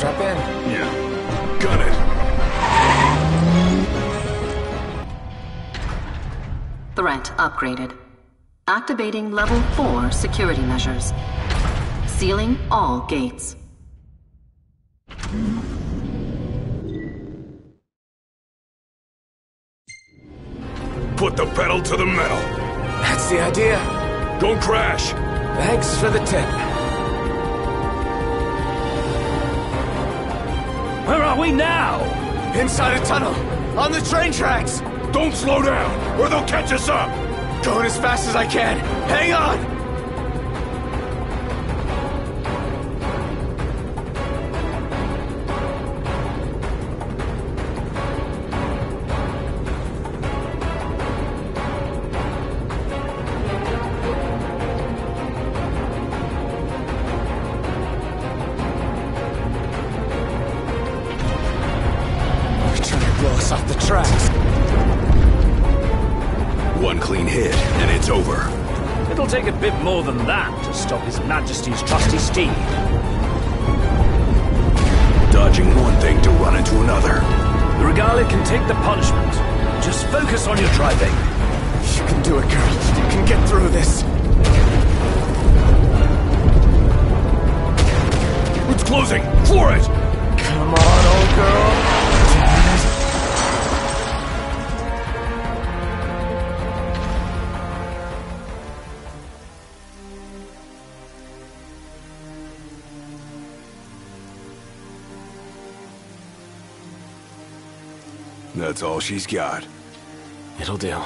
Strap in. Yeah. Gun it. Threat upgraded. Activating level 4 security measures. Sealing all gates. Put the pedal to the metal. That's the idea. Don't crash. Thanks for the tip. Where are we now? Inside a tunnel. On the train tracks. Don't slow down, or they'll catch us up. Going as fast as I can. Hang on! Trying to blow us off the tracks. One clean hit, and it's over. It'll take a bit more than that to stop His Majesty's trusty steed. Dodging one thing to run into another. The Regalia can take the punishment. Just focus on your driving. You can do it, girl. You can get through this. It's closing. For it. Come on, old girl. That's all she's got. It'll do.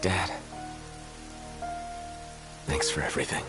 Dad. Thanks for everything.